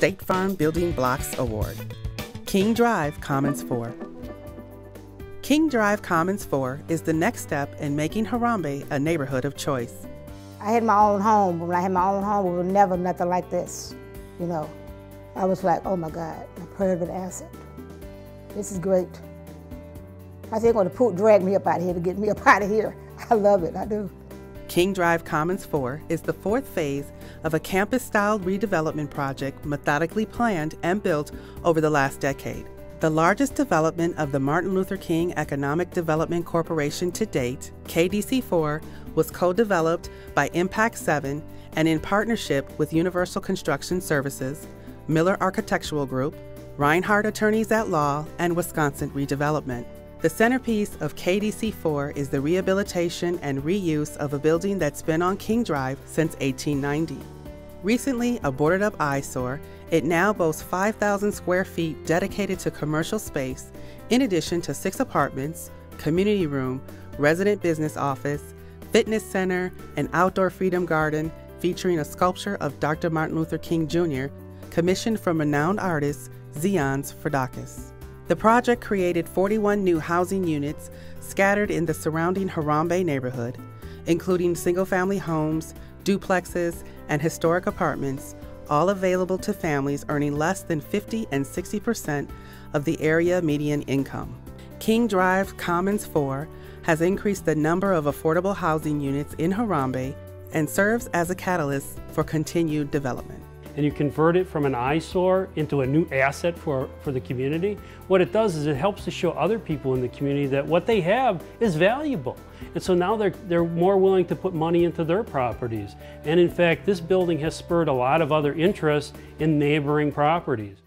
State Farm Building Blocks Award. King Drive Commons 4. King Drive Commons 4 is the next step in making Harambee a neighborhood of choice. I had my own home, when I had my own home, it was never nothing like this, you know. I was like, oh my God, a private asset. This is great. I think when the poop dragged me up out of here to get me up out of here. I love it, I do. King Drive Commons 4 is the fourth phase of a campus style redevelopment project methodically planned and built over the last decade. The largest development of the Martin Luther King Economic Development Corporation to date, KDC 4, was co developed by Impact 7 and in partnership with Universal Construction Services, Miller Architectural Group, Reinhart Attorneys at Law, and Wisconsin Redevelopment. The centerpiece of KDC4 is the rehabilitation and reuse of a building that's been on King Drive since 1890. Recently a boarded up eyesore, it now boasts 5,000 square feet dedicated to commercial space, in addition to six apartments, community room, resident business office, fitness center, and outdoor freedom garden featuring a sculpture of Dr. Martin Luther King Jr., commissioned from renowned artist Zenos Frudakis. The project created 41 new housing units scattered in the surrounding Harambee neighborhood, including single family homes, duplexes, and historic apartments, all available to families earning less than 50 and 60% of the area median income. King Drive Commons 4 has increased the number of affordable housing units in Harambee and serves as a catalyst for continued development and you convert it from an eyesore into a new asset for, for the community, what it does is it helps to show other people in the community that what they have is valuable. And so now they're, they're more willing to put money into their properties. And in fact, this building has spurred a lot of other interest in neighboring properties.